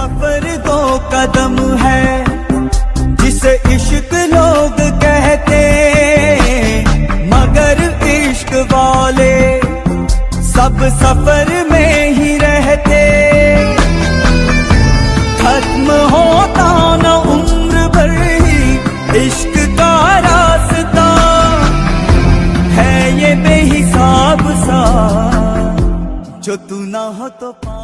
सफ़र दो कदम है, जिसे इश्क लोग कहते मगर इश्क वाले सब सफ़र में ही रहते खत्म होता न उम्र भर ही इश्क का रास्ता है ये बेहिसाब सा। जो तू ना हो तो पा